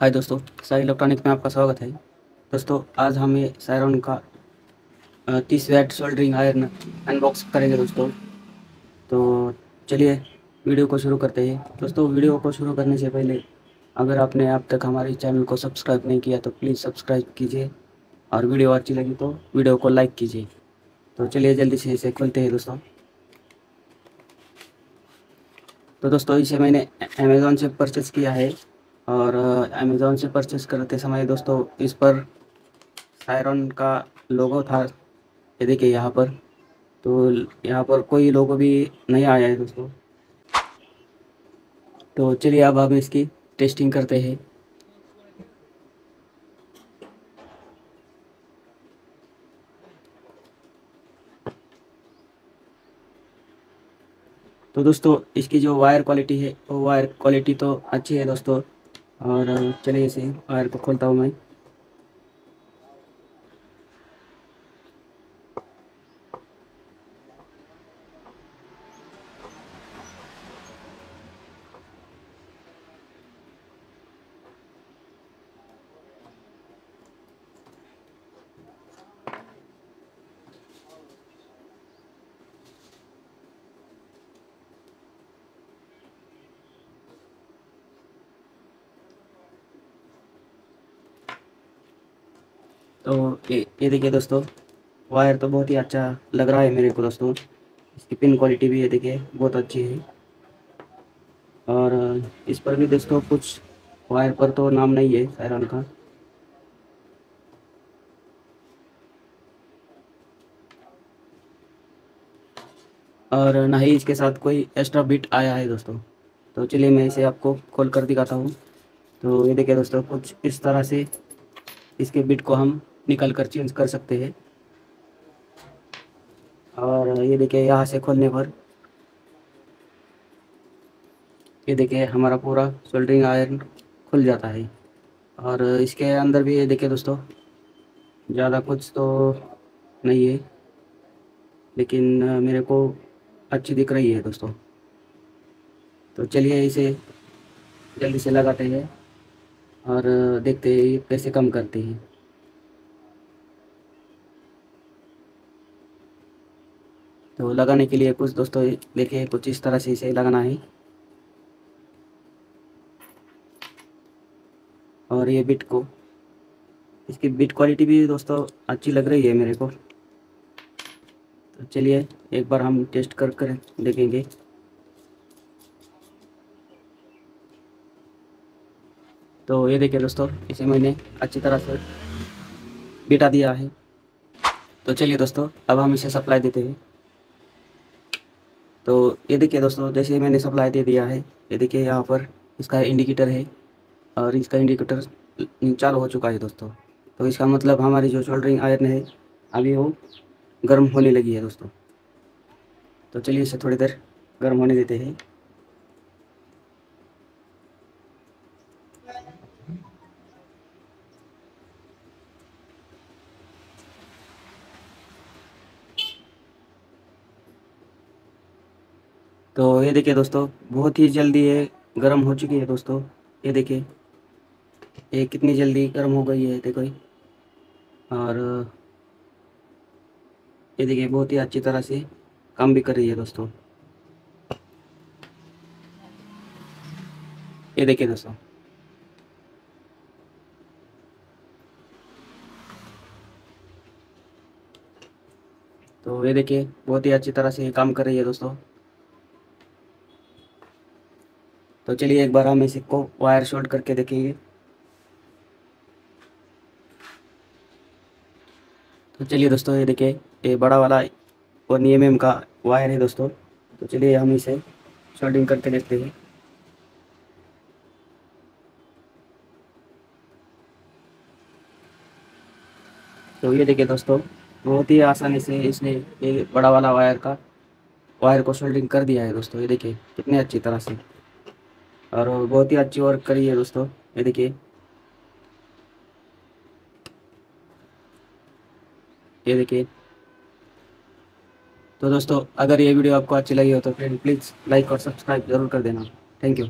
हाय दोस्तों, साई इलेक्ट्रॉनिक में आपका स्वागत है। दोस्तों, आज हम ये सायरन का तीस वैट सोल्डरिंग आयरन अनबॉक्स करेंगे दोस्तों। तो चलिए, वीडियो को शुरू करते हैं। दोस्तों, वीडियो को शुरू करने से पहले, अगर आपने अब तक हमारे चैनल को सब्सक्राइब नहीं किया तो प्लीज़ सब्सक्राइब कीजिए। और वीडियो अच्छी लगी तो वीडियो को लाइक कीजिए। तो चलिए, जल्दी से इसे खोलते हैं दोस्तों। तो दोस्तों, इसे मैंने अमेज़ोन से परचेज़ किया है। और अमेज़ोन से परचेस करते समय दोस्तों इस पर सायरन का लोगो था, ये देखिए यहाँ पर। तो यहाँ पर कोई लोगो भी नहीं आया है दोस्तों। तो चलिए अब हम इसकी टेस्टिंग करते हैं। तो दोस्तों इसकी जो वायर क्वालिटी है, वो वायर क्वालिटी तो अच्छी है दोस्तों। और चलिए इसे वायर को खोलता हूँ मैं। तो ये ये देखिए दोस्तों वायर तो बहुत ही अच्छा लग रहा है मेरे को दोस्तों। इसकी पिन क्वालिटी भी ये देखिए, बहुत अच्छी है। और इस पर भी दोस्तों कुछ वायर पर तो नाम नहीं है, सायरन का। और ना ही इसके साथ कोई एक्स्ट्रा बिट आया है दोस्तों। तो चलिए मैं इसे आपको खोल कर दिखाता हूँ। तो ये देखिए दोस्तों, कुछ इस तरह से इसके बिट को हम निकल कर चेंज कर सकते हैं। और ये देखिए, यहाँ से खोलने पर ये देखिए, हमारा पूरा सोल्डरिंग आयरन खुल जाता है। और इसके अंदर भी ये देखिए दोस्तों, ज़्यादा कुछ तो नहीं है, लेकिन मेरे को अच्छी दिख रही है दोस्तों। तो चलिए इसे जल्दी से लगाते हैं। और देखते हैं कैसे कम करते हैं। तो लगाने के लिए कुछ दोस्तों देखिए कुछ इस तरह से इसे लगाना है। और ये बिट को, इसकी बिट क्वालिटी भी दोस्तों अच्छी लग रही है मेरे को। तो चलिए, एक बार हम टेस्ट कर कर देखेंगे। तो ये देखिए दोस्तों, इसे मैंने अच्छी तरह से बिटा दिया है। तो चलिए दोस्तों, अब हम इसे सप्लाई देते हैं। तो ये देखिए दोस्तों, जैसे मैंने सप्लाई दे दिया है, ये देखिए यहाँ पर इसका इंडिकेटर है और इसका इंडिकेटर चालू हो चुका है दोस्तों। तो इसका मतलब हमारी जो शोल्डरिंग आयरन है, अभी वो गर्म होने लगी है दोस्तों। तो चलिए इसे थोड़ी देर गर्म होने देते हैं। तो ये देखिए दोस्तों, बहुत ही जल्दी ये गर्म हो चुकी है दोस्तों। ये देखिए, ये कितनी जल्दी गर्म हो गई है देखो और ये देखिए, बहुत ही अच्छी तरह से काम भी कर रही है दोस्तों। ये देखिए दोस्तों। तो ये देखिए, बहुत ही अच्छी तरह से काम कर रही है दोस्तों। तो चलिए एक बार हम इसी को वायर शॉर्ट करके देखेंगे। तो चलिए दोस्तों, ये देखिए, ये बड़ा वाला नियम एम का वायर है दोस्तों। तो चलिए हम इसे शॉर्टिंग करके देखते हैं। तो ये देखिए दोस्तों, बहुत ही आसानी से इसने ये बड़ा वाला वायर का वायर को शोल्डिंग कर दिया है दोस्तों। ये देखिए, कितने अच्छी तरह से। और बहुत ही अच्छी वर्क करी है दोस्तों, ये देखिए। ये देखिए। तो दोस्तों, अगर ये वीडियो आपको अच्छी लगी हो तो फ्रेंड प्लीज़ लाइक और सब्सक्राइब ज़रूर कर देना। Thank you